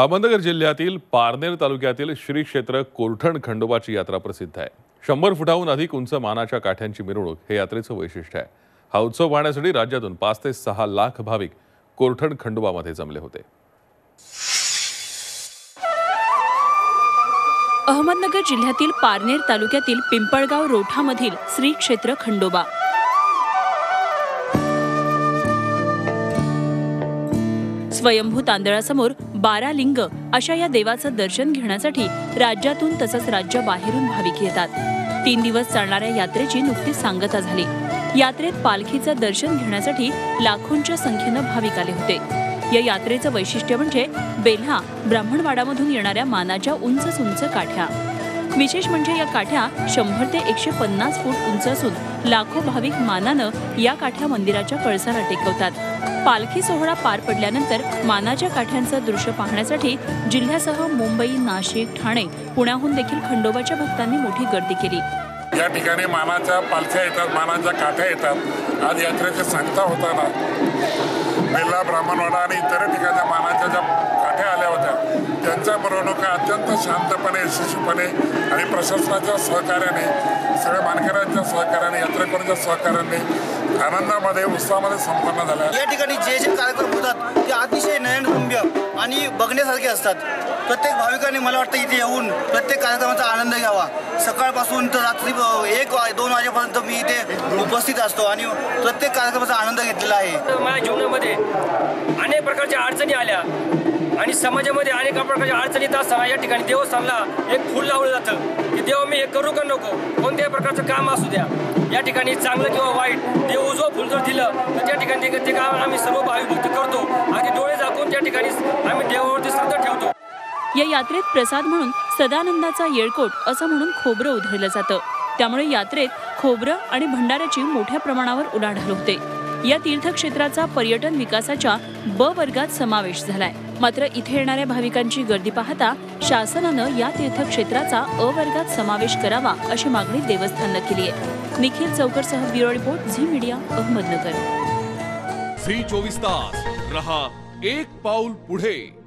अहमदनगर जिल्ह्यातील पारनेर तालुक्यातील श्री क्षेत्र कोरठण खंडोबाची यात्रा प्रसिद्ध आहे. शंभर फुटाहून अधिक उंच मानाच्या काठ्यांची मिरवणूक हे यात्रेचं वैशिष्ट्य आहे. हा उत्सव पाहण्यासाठी राज्यातून पाच ते सहा लाख भाविक कोरठण खंडोबामध्ये जमले होते. अहमदनगर जिल्ह्यातील पारनेर तालुक्यातील पिंपळगाव रोठामधील श्री क्षेत्र खंडोबा. स्वयंभू तांदळासमोर बारा लिंग अशा या देवाचं दर्शन घेण्यासाठी राज्यातून तसंच राज्याबाहेरून भाविक येतात. तीन दिवस चालणाऱ्या यात्रेची नुकतीच सांगता झाली. यात्रेत पालखीचं दर्शन घेण्यासाठी लाखोंच्या संख्येनं भाविक आले होते. या यात्रेचं वैशिष्ट्य म्हणजे बेल्हा ब्राह्मणवाडामधून येणाऱ्या मानाच्या उंच उंच काठ्या. विशेष म्हणजे या काठ्या शंभर ते एकशे पन्नास फूट उंच असून लाखो भाविक मानानं या काठ्या मंदिराच्या कळसाला टेकवतात. पालखी सोहळा पार पडल्यानंतर मानाच्या काठ्यांचं दृश्य पाहण्यासाठी जिल्ह्यासह मुंबई नाशिक ठाणे पुण्याहून देखील खंडोबाच्या भक्तांनी मोठी गर्दी केली. या ठिकाणी मानाच्या पालख्या येतात मानाच्या काठ्या येतात. आज यात्रेचे सांगता होताना बेल्ला ब्राह्मणवाडा आणि इतर ठिकाणी मानाच्या ज्या त्यांच्या मिरवणुका अत्यंत शांतपणे यशस्वीपणे आणि प्रशासनाच्या सहकार्याने सगळ्या मानकऱ्यांच्या सहकार्याने यात्रेकरूंच्या सहकार्याने आनंदामध्ये उत्साहामध्ये संपन्न झाल्या. या ठिकाणी जे जे कार्यक्रम होतात ते अतिशय नयनरम्य आणि बघण्यासारखे असतात. प्रत्येक भाविकाने मला वाटतं इथे येऊन प्रत्येक कार्यक्रमाचा आनंद घ्यावा. सकाळपासून तर रात्री एक वा- दोन वाजेपर्यंत मी इथे उपस्थित असतो आणि प्रत्येक कार्यक्रमाचा आनंद घेतलेला आहे. तर माझ्या जीवनामध्ये अनेक प्रकारच्या अडचणी आल्या आणि समाजामध्ये अनेक प्रकारच्या अडचणी येत असताना या ठिकाणी देवस्थानला एक फूल लावलं जातं. की देव मी हे करू का नको? कोणत्याही प्रकारचं काम असू द्या. या ठिकाणी चांगलं किंवा वाईट देव उजवं फुल जर दिलं तर त्या ठिकाणी ते- ते काम आम्ही सर्व भाविक भक्त करतो. आणि या यात्रेत प्रसाद म्हणून सदानंदाचा येळकोट असं म्हणून खोबरं उधळलं जातं. त्यामुळे यात्रेत खोबरं आणि भंडाऱ्याची मोठ्या प्रमाणावर उलाढाल होते. या तीर्थक्षेत्राचा पर्यटन विकासाच्या ब वर्गात समावेश झालाय. मात्र इथे येणाऱ्या भाविकांची गर्दी पाहता शासनानं या तीर्थक्षेत्राचा अ वर्गात समावेश करावा अशी मागणी देवस्थाननं केली आहे. Nikhil चौकरसह bureau report Zee media Ahmednagar. Zee चोवीस तास. रहा एक पाऊल पुढे.